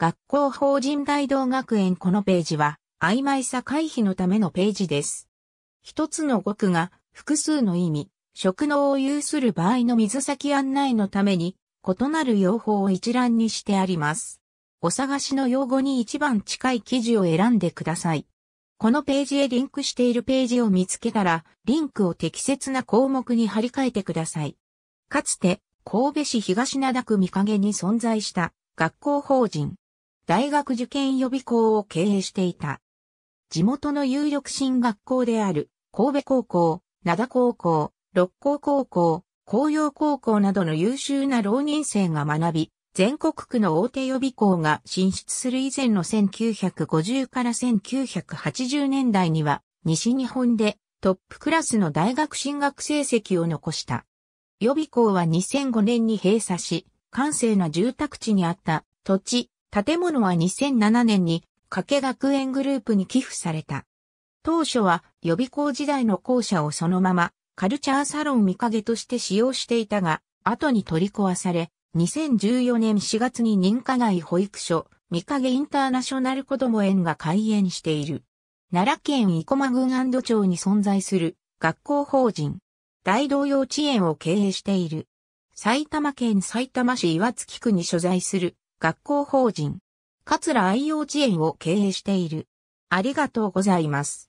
学校法人大道学園このページは、曖昧さ回避のためのページです。一つの語句が複数の意味、職能を有する場合の水先案内のために、異なる用法を一覧にしてあります。お探しの用語に一番近い記事を選んでください。このページへリンクしているページを見つけたら、リンクを適切な項目に貼り替えてください。かつて、神戸市東灘区見影に存在した学校法人、大学受験予備校を経営していた。地元の有力進学校である神戸高校、灘高校、六甲高校、紅葉高校などの優秀な浪人生が学び、全国区の大手予備校が進出する以前の1950から1980年代には、西日本でトップクラスの大学進学成績を残した。予備校は2005年に閉鎖し、閑静な住宅地にあった土地、建物は2007年に加計学園グループに寄付された。当初は予備校時代の校舎をそのままカルチャーサロン見影として使用していたが、後に取り壊され、2014年4月に認可外保育所、見影インターナショナル子ども園が開園している。奈良県生駒郡安堵町に存在する学校法人、大道幼稚園を経営している。埼玉県埼玉市岩槻区に所在する学校法人、桂愛幼稚園を経営している。ありがとうございます。